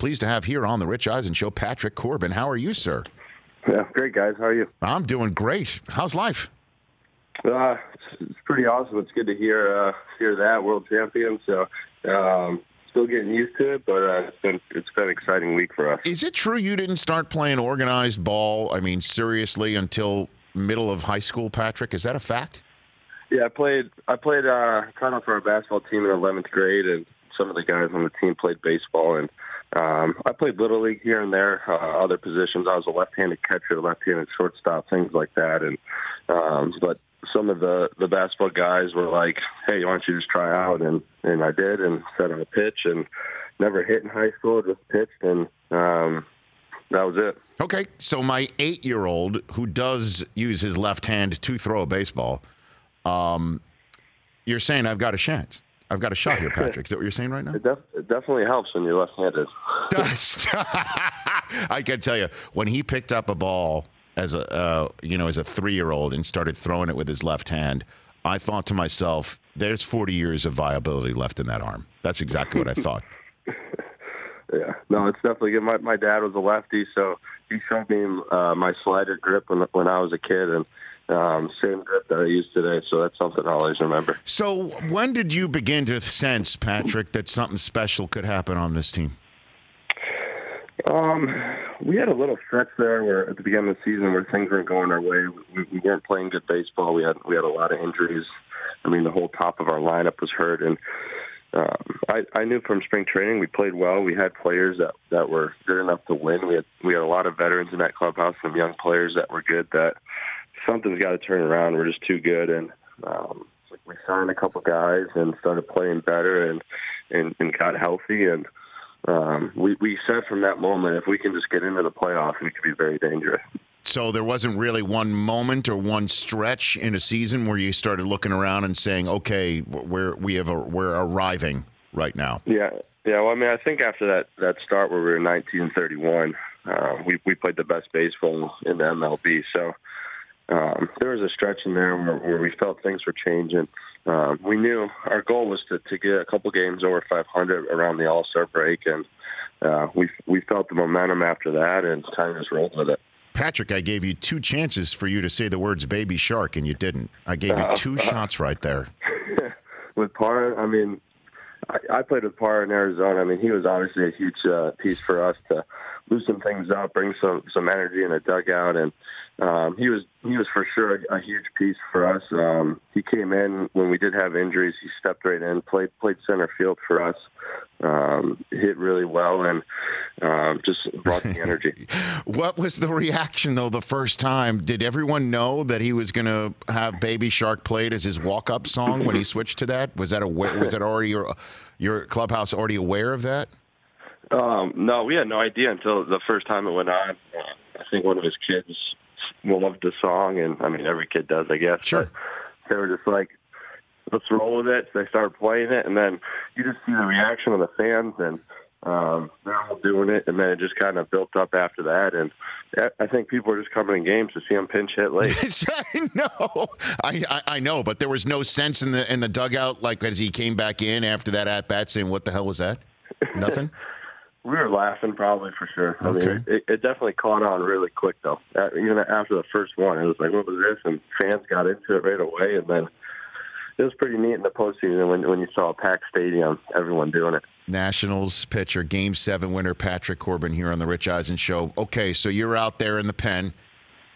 Pleased to have here on the Rich Eisen Show, Patrick Corbin. How are you, sir? Yeah, great guys. How are you? I'm doing great. How's life? Uh, it's, it's pretty awesome. It's good to hear uh, hear that world champion. So um, still getting used to it, but uh, it's been it's been an exciting week for us. Is it true you didn't start playing organized ball? I mean, seriously, until middle of high school, Patrick? Is that a fact? Yeah, I played I played uh, kind of for our basketball team in 11th grade, and some of the guys on the team played baseball, and um, I played little league here and there, uh, other positions. I was a left-handed catcher, left-handed shortstop, things like that, and um, but some of the the basketball guys were like, "Hey, why don't you just try out?" And and I did, and set on a pitch, and never hit in high school, just pitched, and um, that was it. Okay, so my eight-year-old who does use his left hand to throw a baseball, um, you're saying I've got a chance. I've got a shot here, Patrick. Is that what you're saying right now? It, def- it definitely helps when you're left-handed. I can tell you when he picked up a ball as a uh, you know as a three year old and started throwing it with his left hand, I thought to myself, "There's 40 years of viability left in that arm." That's exactly what I thought. yeah, no, it's definitely good. My my dad was a lefty, so he showed me uh, my slider grip when when I was a kid, and um, same grip that I use today. So that's something I always remember. So when did you begin to sense, Patrick, that something special could happen on this team? Um, we had a little stretch there where at the beginning of the season where things weren't going our way. We, we weren't playing good baseball. We had we had a lot of injuries. I mean, the whole top of our lineup was hurt, and um, I, I knew from spring training we played well. We had players that that were good enough to win. We had we had a lot of veterans in that clubhouse, some young players that were good. That something's got to turn around. We're just too good, and um, we signed a couple guys and started playing better, and and, and got healthy and um, we, we said from that moment, if we can just get into the playoffs, we could be very dangerous. So there wasn't really one moment or one stretch in a season where you started looking around and saying, "Okay, we're we have a, we're arriving right now." Yeah, yeah. Well, I mean, I think after that that start where we were 1931, uh, we we played the best baseball in the MLB. So um, there was a stretch in there where, where we felt things were changing. Um, we knew our goal was to, to get a couple games over 500 around the All Star break, and uh, we we felt the momentum after that, and kind of just rolled with it. Patrick, I gave you two chances for you to say the words "baby shark" and you didn't. I gave you two uh, shots right there. with Parra, I mean, I, I played with Parra in Arizona. I mean, he was obviously a huge uh, piece for us to loosen things up, bring some some energy in the dugout, and um, he was he was for sure a, a huge piece for us. Um, he came in when we did have injuries. He stepped right in, played played center field for us, um, hit really well, and um, just brought the energy. what was the reaction though the first time? Did everyone know that he was going to have "Baby Shark" played as his walk up song when he switched to that? Was that aware? Was that already your your clubhouse already aware of that? Um, no, we had no idea until the first time it went on. I think one of his kids loved the song, and I mean every kid does, I guess. Sure. But they were just like, let's roll with it. So they started playing it, and then you just see the reaction of the fans, and um, they're all doing it, and then it just kind of built up after that. And I think people are just coming in games to see him pinch hit late. I know, I, I, I know, but there was no sense in the in the dugout like as he came back in after that at bat saying, "What the hell was that?" Nothing. We were laughing probably for sure. I okay. mean, it, it definitely caught on really quick though. Even after the first one, it was like, "What was this?" And fans got into it right away, and then it was pretty neat in the postseason when when you saw a packed stadium, everyone doing it. Nationals pitcher, Game Seven winner Patrick Corbin here on the Rich Eisen Show. Okay, so you're out there in the pen,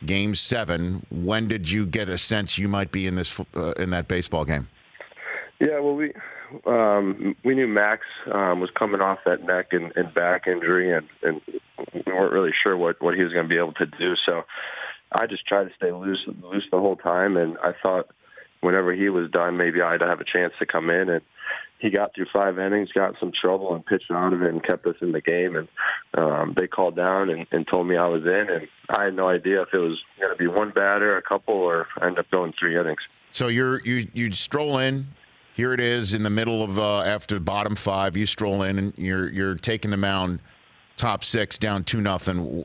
Game Seven. When did you get a sense you might be in this uh, in that baseball game? Yeah, well, we um, we knew Max um, was coming off that neck and, and back injury, and, and we weren't really sure what what he was going to be able to do. So I just tried to stay loose loose the whole time, and I thought whenever he was done, maybe I'd have a chance to come in and. He got through five innings, got some trouble, and pitched out of it, and kept us in the game. And um, they called down and, and told me I was in, and I had no idea if it was going to be one batter, a couple, or end up going three innings. So you're you you stroll in, here it is in the middle of uh, after bottom five. You stroll in and you're you're taking the mound, top six down two nothing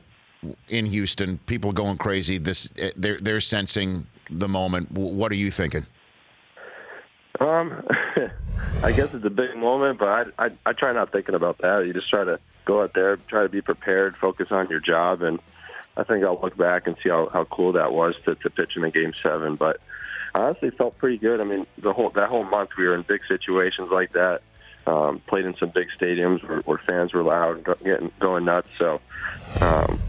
in Houston. People going crazy. This they're they're sensing the moment. What are you thinking? Um, I guess it's a big moment, but I, I I try not thinking about that. You just try to go out there, try to be prepared, focus on your job, and I think I'll look back and see how, how cool that was to, to pitch in a game seven. But honestly felt pretty good. I mean, the whole that whole month we were in big situations like that. Um, played in some big stadiums where, where fans were loud, and getting going nuts. So um,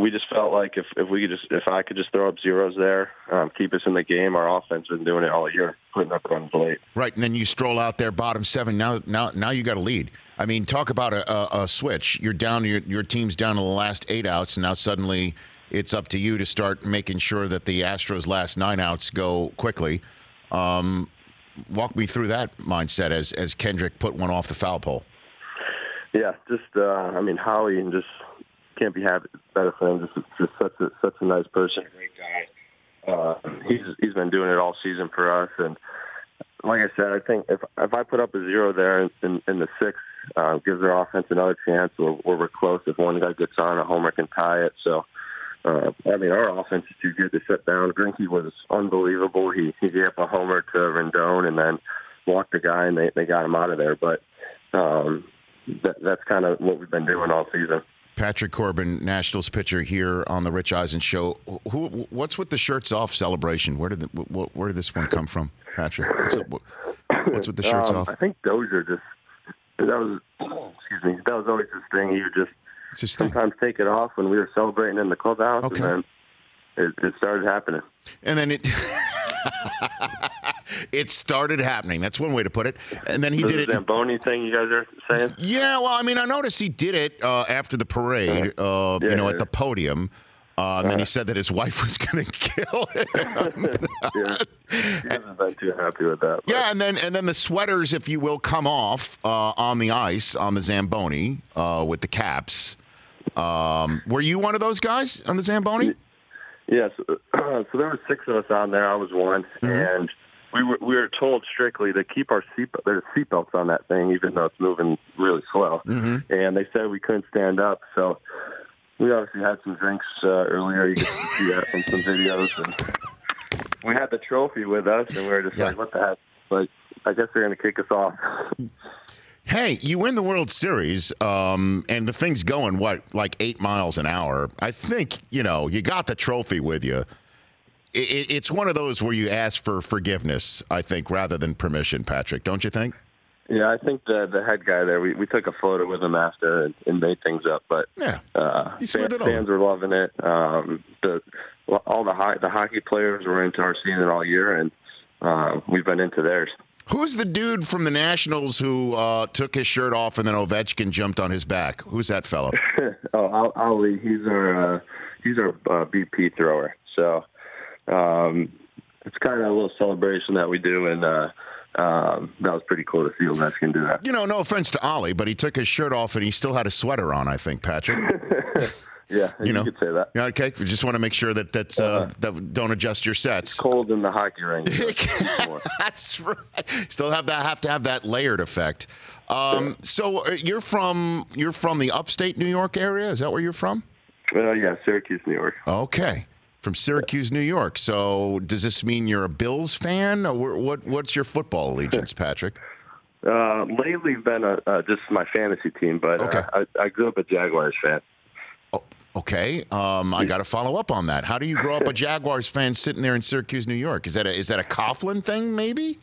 we just felt like if, if we could just if I could just throw up zeros there, um, keep us in the game. Our offense been doing it all year, putting up runs late. Right, and then you stroll out there, bottom seven. Now, now, now you got a lead. I mean, talk about a, a, a switch. You're down. Your your team's down to the last eight outs, and now suddenly it's up to you to start making sure that the Astros' last nine outs go quickly. Um, walk me through that mindset as as Kendrick put one off the foul pole. Yeah, just uh, I mean Howie and just can't be happy better for him. Just, just such a such a nice person, great guy. Uh, he's he's been doing it all season for us, and like I said, I think if if I put up a zero there in, in, in the sixth, uh, gives our offense another chance, or, or we're close. If one guy gets on, a homer can tie it. So. Uh, I mean, our offense is too good to shut down. Greinke was unbelievable. He he gave up a homer to Rendon and then walked the guy, and they they got him out of there. But um, that, that's kind of what we've been doing all season. Patrick Corbin, Nationals pitcher here on the Rich Eisen show. Who? What's with the shirts off celebration? Where did the, where did this one come from, Patrick? What's, up, what's with the shirts um, off? I think Dozier just that was excuse me. That was always his thing. He would just It's his thing. sometimes take it off when we were celebrating in the clubhouse, Okay. and then it, it started happening. And then it it started happening. That's one way to put it. And then he did it. Zamboni thing you guys are saying? Yeah, well, I mean, I noticed he did it uh, after the parade, uh, you know, yeah. at the podium. Uh, and then he said that his wife was going to kill him. yeah, he hasn't been too happy with that. but- yeah, and then and then the sweaters, if you will, come off uh, on the ice on the Zamboni uh, with the caps. Um, were you one of those guys on the Zamboni? Yes. so there were six of us on there. I was one, Mm-hmm. and we were we were told strictly to keep our seat there's seatbelts on that thing, even though it's moving really slow. Mm-hmm. And they said we couldn't stand up, so we obviously had some drinks uh, earlier. You could see that from some videos, and we had the trophy with us, and we were just Yeah. like, "What the heck?" But I guess they're going to kick us off. Hey, you win the World Series, um, and the thing's going what, like eight miles an hour. I think you know you got the trophy with you. It, it, it's one of those where you ask for forgiveness, I think, rather than permission. Patrick, don't you think? Yeah, I think the the head guy there. We we took a photo with him after and, and made things up, but Yeah. Uh, He fan, slid it over. fans were loving it. Um, the all the ho- the hockey players were into our season all year, and uh, we've been into theirs. Who's the dude from the Nationals who uh, took his shirt off and then Ovechkin jumped on his back? Who's that fellow? oh, Ali, he's our uh, he's our uh, BP thrower. So um, it's kind of a little celebration that we do, and uh, um, that was pretty cool to see Ovechkin do that. You know, no offense to Ali, but he took his shirt off and he still had a sweater on. I think, Patrick. Yeah, you, know. could say that. Okay, we just want to make sure that that's uh, that don't adjust your sets. Cold in the hockey rink. That's right. Still have that have to have that layered effect. Um, so uh, you're from you're from the upstate New York area. Is that where you're from? uh, yeah, Syracuse, New York. Okay, from Syracuse, New York. So does this mean you're a Bills fan? Or what what's your football allegiance, Patrick? Uh, lately, been a, uh, just my fantasy team, but Okay. uh, I, I grew up a Jaguars fan. Oh, okay, um, I got to follow up on that. How do you grow up a Jaguars fan sitting there in Syracuse, New York? Is that a, is that a Coughlin thing, maybe?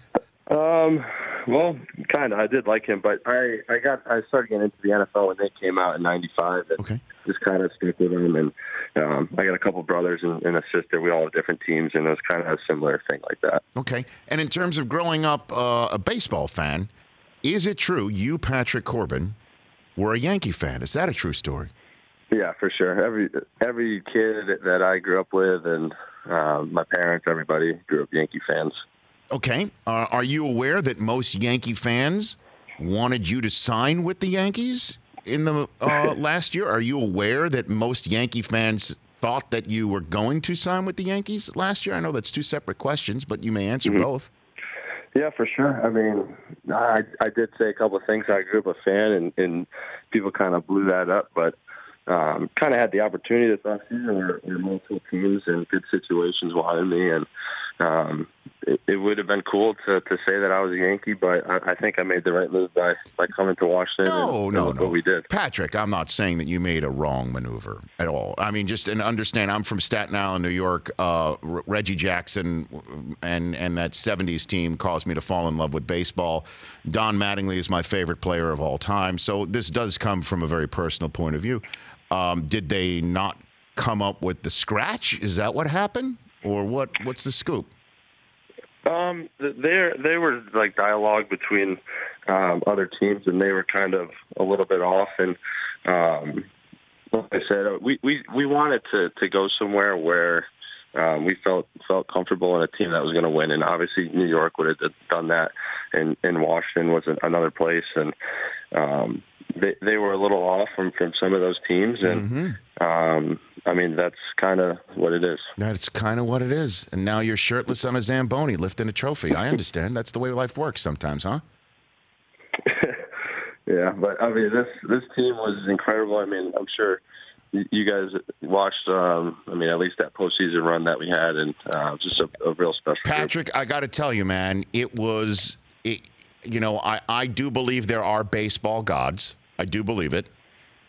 Um, well, kind of. I did like him, but I I got I started getting into the NFL when they came out in '95, and Okay. just kind of stuck with them. And um, I got a couple brothers and, and a sister. We all have different teams, and it was kind of a similar thing like that. Okay. And in terms of growing up uh, a baseball fan, is it true you, Patrick Corbin, were a Yankee fan? Is that a true story? Yeah, for sure. Every every kid that I grew up with, and um, my parents, everybody grew up Yankee fans. Okay. Uh, are you aware that most Yankee fans wanted you to sign with the Yankees in the uh, last year? Are you aware that most Yankee fans thought that you were going to sign with the Yankees last year? I know that's two separate questions, but you may answer both. Yeah, for sure. I mean, I I did say a couple of things. I grew up a fan, and, and people kind of blew that up, but um, kind of had the opportunity this last season where, where multiple teams and good situations wanted me, and um, it, it would have been cool to, to say that I was a Yankee, but I, I think I made the right move by, by coming to Washington. No, and, no, and no. What we did. Patrick, I'm not saying that you made a wrong maneuver at all. I mean, just and understand, I'm from Staten Island, New York. Uh, R- Reggie Jackson and and that '70s team caused me to fall in love with baseball. Don Mattingly is my favorite player of all time. So this does come from a very personal point of view. Um, did they not come up with the scratch? Is that what happened, or what? What's the scoop? Um, there they were like dialogue between um, other teams, and they were kind of a little bit off. And um, like I said, uh, we we we wanted to to go somewhere where um, we felt felt comfortable in a team that was going to win. And obviously, New York would have done that, and and Washington was another place, and um, they they were a little off from from some of those teams, and um, I mean that's kind of what it is. That's kind of what it is. And now you're shirtless on a Zamboni lifting a trophy. I understand. That's the way life works sometimes, huh? Yeah, but I mean this this team was incredible. I mean, I'm sure you guys watched. Um, I mean, at least that postseason run that we had, and uh, just a, a real special. group. Patrick, I got to tell you, man, it was, it, you know, I, I do believe there are baseball gods. I do believe it.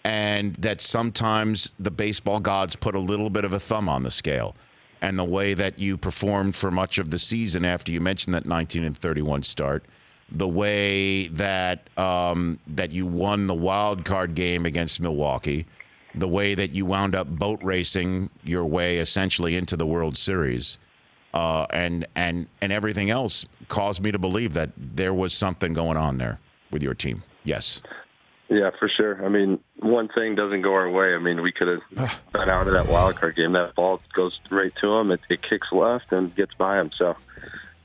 And that sometimes the baseball gods put a little bit of a thumb on the scale. And the way that you performed for much of the season after you mentioned that 19 and 31 start, the way that um, that you won the wild card game against Milwaukee, the way that you wound up boat racing your way essentially into the World Series, uh, and and and everything else caused me to believe that there was something going on there with your team. Yes. Yeah, for sure. I mean, one thing doesn't go our way. I mean, we could have been out of that wild card game. That ball goes right to him. It, it kicks left and gets by him. So,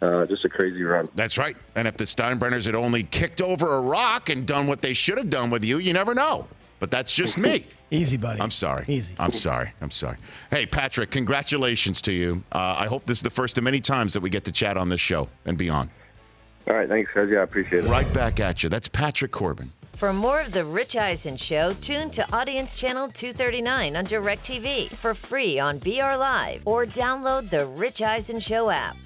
uh, just a crazy run. That's right. And if the Steinbrenners had only kicked over a rock and done what they should have done with you, you never know. But that's just me. Easy, buddy. I'm sorry. Easy. I'm sorry. I'm sorry. Hey, Patrick, congratulations to you. Uh, I hope this is the first of many times that we get to chat on this show and beyond. All right, thanks, guys. Yeah, I appreciate it. Right back at you. That's Patrick Corbin. For more of The Rich Eisen Show, tune to Audience Channel 239 on DirecTV for free on BR Live or download the Rich Eisen Show app.